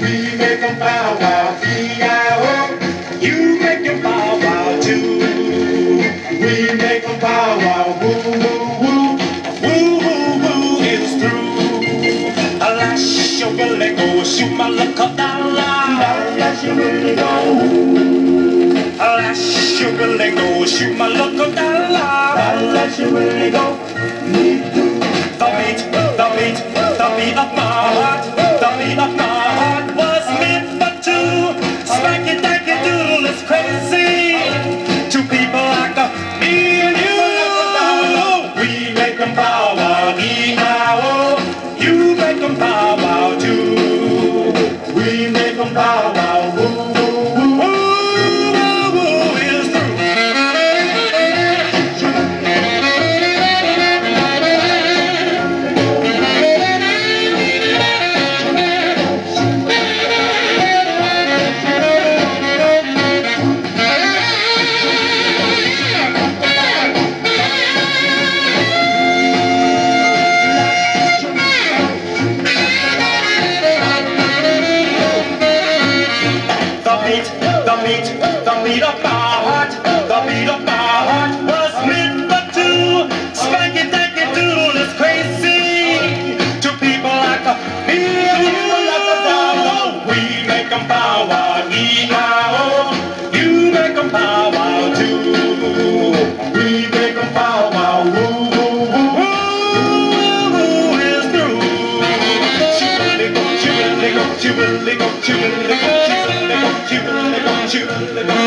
We make 'em pow wow. You make 'em pow wow too. We make 'em pow wow, woo woo woo. Woo woo woo, it's your willy go, shoot my luck a dollar. Lash your willy go. Go, shoot my luck a dollar. Lash your willy go. The beat, the beat, the beat of my heart, the beat of my heart was meant for two. Spanky danky doodle is crazy to people like me and you. We make 'em pow wow, E-I-O. Beat, the beat, the beat of my heart, the beat of my heart was meant for two. Spanky danky doodle is crazy to people like me and you. We make 'em pow wow, E-I-O. You make 'em pow wow too. We make 'em pow wow, woo woo woo. Woo woo is through. Chibble go, go, chibble go, chibble